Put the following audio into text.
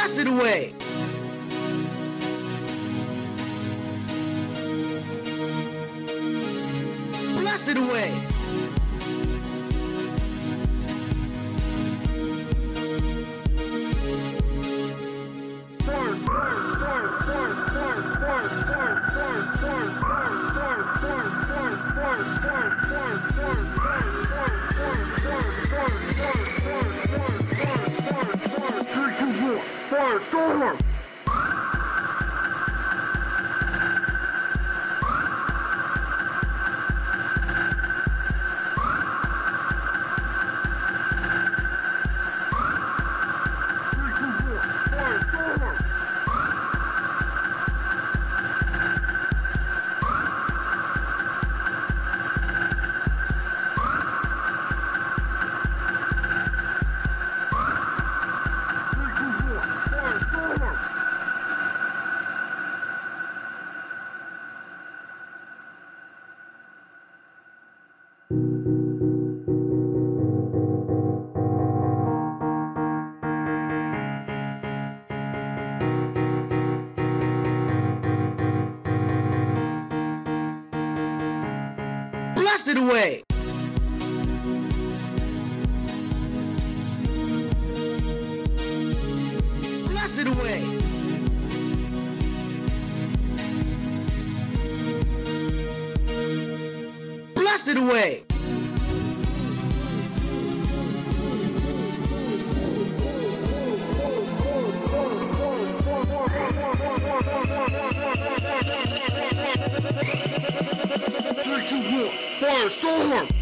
Blast it away! Blast it away! Firestorm! Blast it away! Blast it away! Blast it away! Three, two, one, firestorm!